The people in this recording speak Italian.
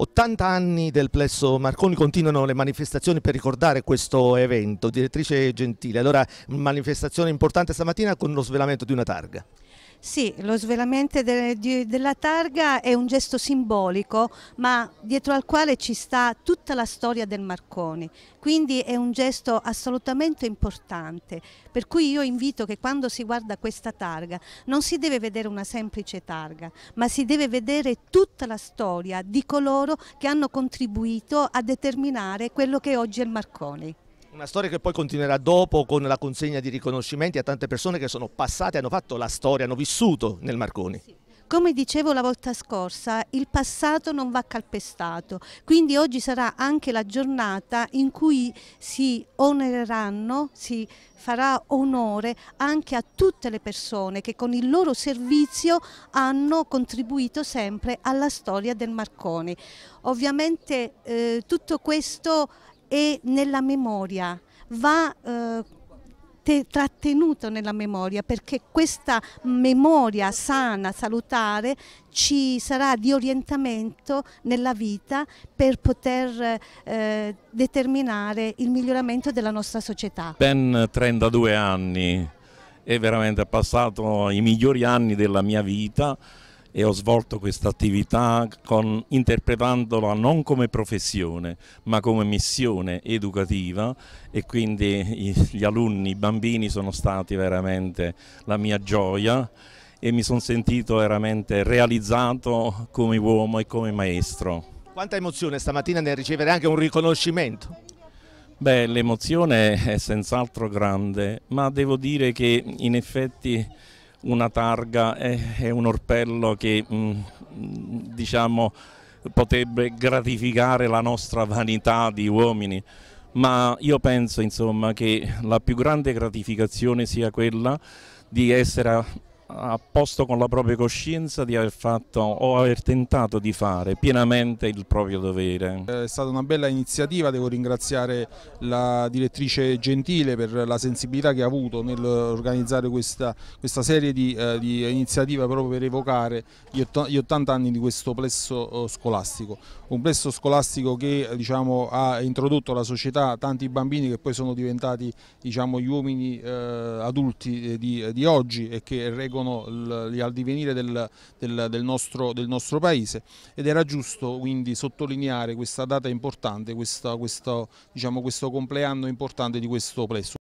80 anni del plesso Marconi continuano le manifestazioni per ricordare questo evento. Direttrice Gentile, allora manifestazione importante stamattina con lo svelamento di una targa. Sì, lo svelamento de, de, della targa è un gesto simbolico, ma dietro al quale ci sta tutta la storia del Marconi. Quindi è un gesto assolutamente importante, per cui io invito che quando si guarda questa targa non si deve vedere una semplice targa, ma si deve vedere tutta la storia di coloro che hanno contribuito a determinare quello che oggi è il Marconi. Una storia che poi continuerà dopo con la consegna di riconoscimenti a tante persone che sono passate, hanno fatto la storia, hanno vissuto nel Marconi. Sì. Come dicevo la volta scorsa, il passato non va calpestato, quindi oggi sarà anche la giornata in cui si onoreranno, si farà onore anche a tutte le persone che con il loro servizio hanno contribuito sempre alla storia del Marconi. Ovviamente eh, tutto questo è nella memoria, va eh, trattenuto nella memoria perché questa memoria sana, salutare ci sarà di orientamento nella vita per poter eh, determinare il miglioramento della nostra società. Ben 32 anni, è veramente passato i migliori anni della mia vita e ho svolto questa attività interpretandola non come professione ma come missione educativa e quindi gli alunni, i bambini sono stati veramente la mia gioia e mi sono sentito veramente realizzato come uomo e come maestro. Quanta emozione stamattina nel ricevere anche un riconoscimento? Beh, l'emozione è senz'altro grande, ma devo dire che in effetti una targa è un orpello che mm, diciamo potrebbe gratificare la nostra vanità di uomini. Ma io penso insomma che la più grande gratificazione sia quella di essere a posto con la propria coscienza di aver fatto o aver tentato di fare pienamente il proprio dovere. È stata una bella iniziativa, devo ringraziare la direttrice Gentile per la sensibilità che ha avuto nell'organizzare questa, questa, serie di, eh, di, iniziative proprio per evocare gli, 80 anni di questo plesso eh, scolastico. Un plesso scolastico che diciamo, ha introdotto alla società tanti bambini che poi sono diventati diciamo, gli uomini eh, adulti di, di oggi e che regolano seguono il divenire del, del, del, nostro, del, nostro, paese ed era giusto quindi sottolineare questa data importante, questa, questo, diciamo, questo compleanno importante di questo plesso.